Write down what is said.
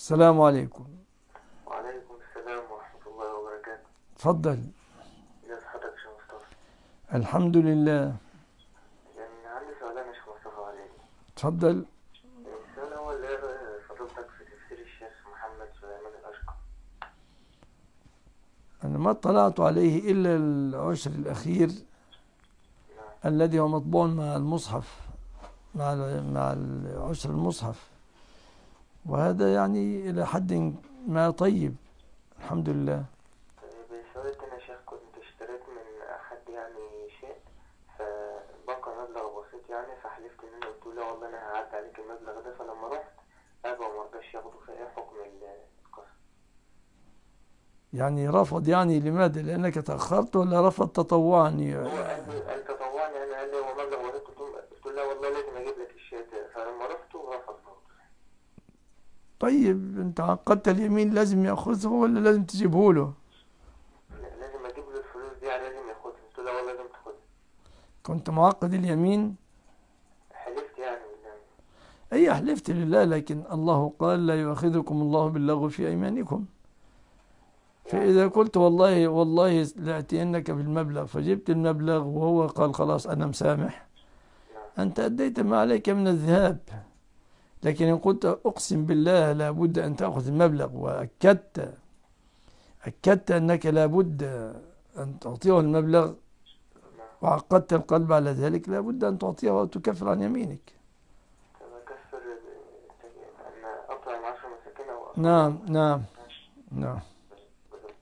السلام عليكم. وعليكم السلام ورحمة الله وبركاته. تفضل. ازي حضرتك يا مصطفى؟ الحمد لله. يعني عندي سؤالين يا شيخ مصطفى عليك تفضل. السؤال إيه رأي فضيلتك في تفسير الشيخ محمد سليمان الأشقر. أنا ما اطلعت عليه إلا العشر الأخير نعم. الذي هو مطبوع مع المصحف مع مع العشر المصحف. وهذا يعني إلى حد ما طيب. الحمد لله. طيب التاني يا شيخ كنت اشتريت من حد يعني شيء فبقى مبلغ بسيط يعني فحلفت ان أنا قلت له والله أنا هعدي عليك المبلغ ده. فلما رحت ومرضاش ياخده فايه حكم يعني رفض يعني لماذا؟ لأنك تأخرت ولا رفض تطوعا هو قال تطوعني يعني قال لي هو مبلغ بسيط قلت له والله لازم أجيب لك الشيء ده. فلما رحت طيب أنت عقدت اليمين لازم يأخذه ولا لازم تجيبه له؟ لا، لازم أجيب له الفلوس دي يعني لازم ياخدها. قلت له لازم تاخدها. كنت معقد اليمين؟ حلفت يعني بالله. أي حلفت لله لكن الله قال لا يؤاخذكم الله باللغو في أيمانكم. فإذا قلت والله والله لأتينك بالمبلغ فجبت المبلغ وهو قال خلاص أنا مسامح. نعم. أنت أديت ما عليك من الذهاب. لكن إن قلت أقسم بالله لابد أن تأخذ المبلغ وأكدت أكدت أنك لابد أن تعطيه المبلغ وعقدت القلب على ذلك لابد أن تعطيه وتكفر عن يمينك. نعم نعم نعم.